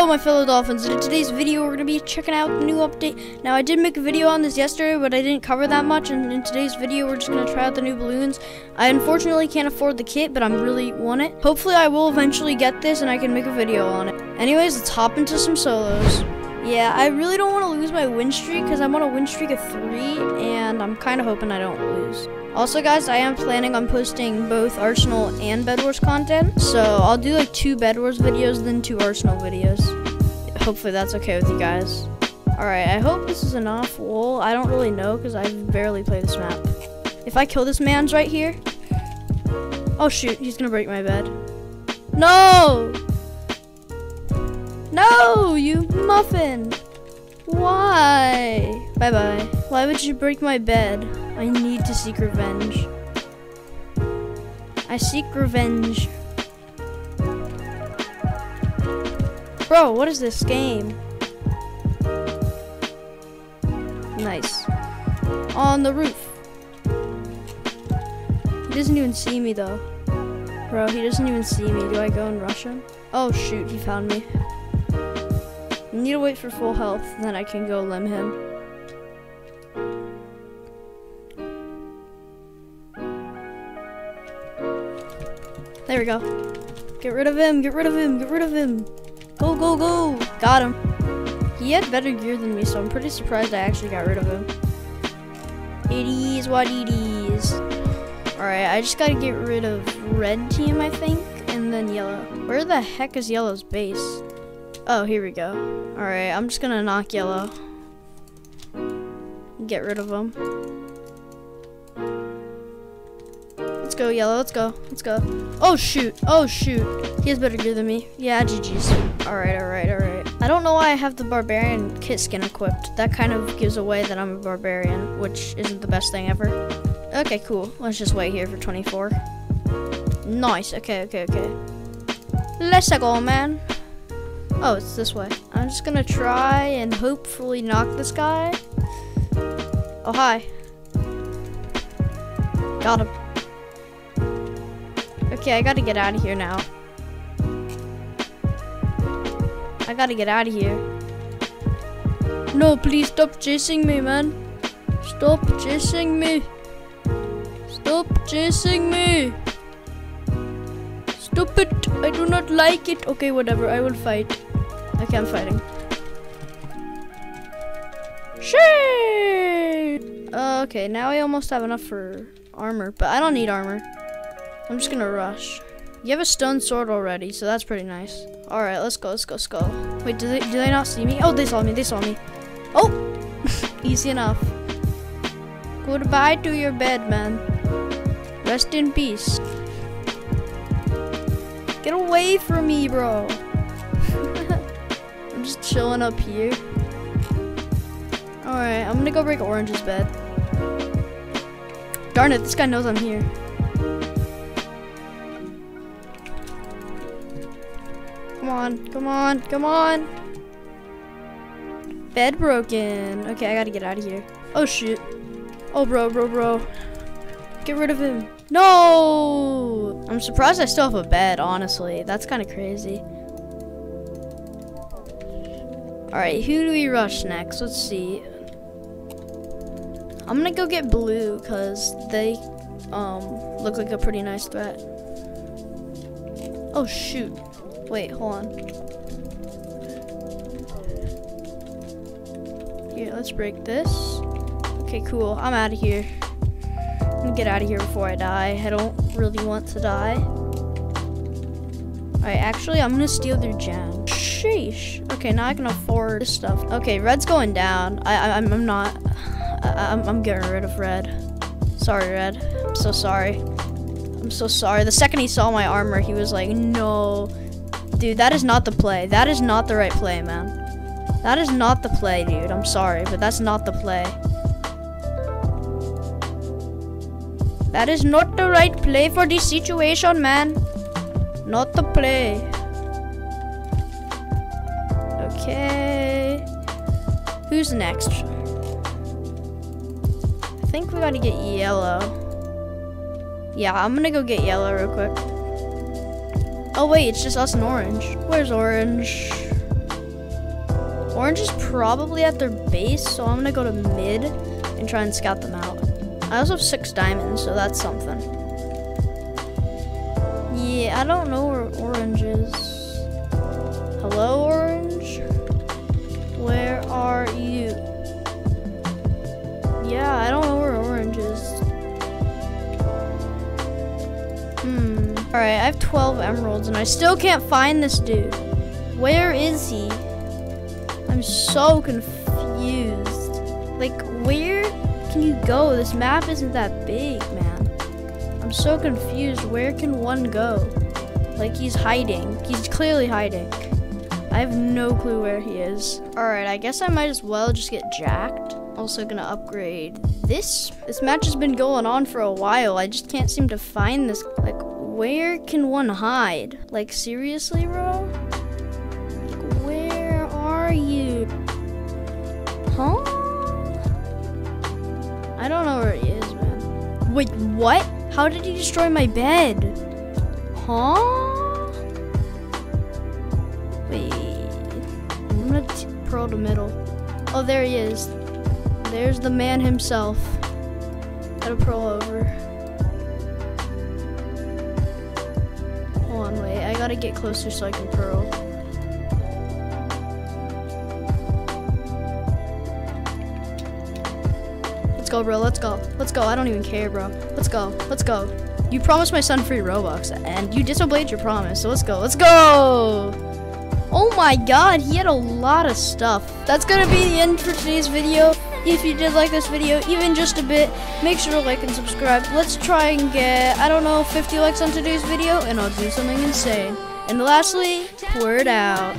Hello, my fellow dolphins. In today's video, we're going to be checking out the new update. Now, I did make a video on this yesterday, but I didn't cover that much. And in today's video, we're just going to try out the new balloons. I unfortunately can't afford the kit, but I really want it. Hopefully, I will eventually get this and I can make a video on it. Anyways, let's hop into some solos. Yeah, I really don't want to lose my win streak because I'm on a win streak of three, and I'm kind of hoping I don't lose. Also, guys, I am planning on posting both Arsenal and Bed Wars content. So I'll do like two Bed Wars videos, then two Arsenal videos. Hopefully that's okay with you guys. Alright, I hope this is enough wool. I don't really know because I barely play this map. If I kill this man's right here. Oh shoot, he's gonna break my bed. No! No, you muffin! Why? Bye-bye. Why would you break my bed? I need to seek revenge. I seek revenge. Bro, what is this game? Nice. On the roof. He doesn't even see me though. Bro, he doesn't even see me. Do I go and rush him? Oh shoot, he found me. Need to wait for full health, then I can go limb him. There we go. Get rid of him, get rid of him, get rid of him. Go, go, go. Got him. He had better gear than me, so I'm pretty surprised I actually got rid of him. It is what it is. Alright, I just gotta get rid of red team, I think, and then yellow. Where the heck is yellow's base? Oh, here we go. Alright, I'm just gonna knock yellow. Get rid of him. Let's go, yellow. Let's go. Let's go. Oh, shoot. Oh, shoot. He has better gear than me. Yeah, GG's. Alright, alright, alright. I don't know why I have the barbarian kit skin equipped. That kind of gives away that I'm a barbarian, which isn't the best thing ever. Okay, cool. Let's just wait here for 24. Nice. Okay, okay, okay. Let's go, man. Oh, it's this way. I'm just gonna try and hopefully knock this guy. Oh, hi. Got him. Okay, I gotta get out of here now. I gotta get out of here. No, please stop chasing me, man. Stop chasing me. Stop chasing me. Stop it. I do not like it. Okay, whatever. I will fight. Okay, I'm fighting. Shit! Uh, okay, now I almost have enough for armor, but I don't need armor. I'm just gonna rush. You have a stone sword already, so that's pretty nice. All right, let's go, let's go, let's go. Wait, do they, do they not see me? Oh, they saw me, they saw me. Oh, easy enough. Goodbye to your bed, man. Rest in peace. Get away from me, bro. I'm just chilling up here. Alright, I'm gonna go break Orange's bed. Darn it, this guy knows I'm here. Come on, come on, come on. Bed broken. Okay, I gotta get out of here. Oh shoot. Oh bro, bro, bro. Get rid of him. No! I'm surprised I still have a bed, honestly. That's kind of crazy. Alright, who do we rush next? Let's see. I'm gonna go get blue, because they um, look like a pretty nice threat. Oh shoot. Wait, hold on. Here, let's break this. Okay, cool. I'm out of here. I'm get out of here before I die. I don't really want to die. Alright, actually, I'm gonna steal their gem. Sheesh. Okay, now I can afford this stuff. Okay, red's going down. I, I I'm, I'm not. I, I'm, I'm getting rid of red. Sorry, red. I'm so sorry. I'm so sorry. The second he saw my armor, he was like, no. Dude, that is not the play. That is not the right play, man. That is not the play, dude. I'm sorry, but that's not the play. That is not the right play for this situation, man. Not the play. Okay. Who's next? I think we gotta get yellow. Yeah, I'm gonna go get yellow real quick. Oh wait, it's just us and orange. Where's orange? Orange is probably at their base, so I'm gonna go to mid and try and scout them out. I also have six diamonds, so that's something. Yeah, I don't know where orange is. Hello, orange? Where are you? Yeah, I don't know where orange is. Hmm. Alright, I have 12 emeralds and I still can't find this dude. Where is he? I'm so confused. Like, where can you go? This map isn't that big, man. I'm so confused. Where can one go? Like, he's hiding. He's clearly hiding. I have no clue where he is. Alright, I guess I might as well just get jacked. Also gonna upgrade this. This match has been going on for a while. I just can't seem to find this. Like, where can one hide? Like, seriously, bro? Like, where are you? Huh? I don't know where he is, man. Wait, what? How did he destroy my bed? Huh? Wait. I'm gonna pearl the middle. Oh, there he is. There's the man himself. Gotta pearl over. Hold on, wait. I gotta get closer so I can pearl. Go, bro. Let's go. Let's go. I don't even care, bro. Let's go. Let's go. You promised my son free Robux, and you disobeyed your promise. So let's go. Let's go. Oh my god, he had a lot of stuff. That's gonna be the end for today's video. If you did like this video, even just a bit, make sure to like and subscribe. Let's try and get, I don't know, 50 likes on today's video, and I'll do something insane. And lastly, Quirt out.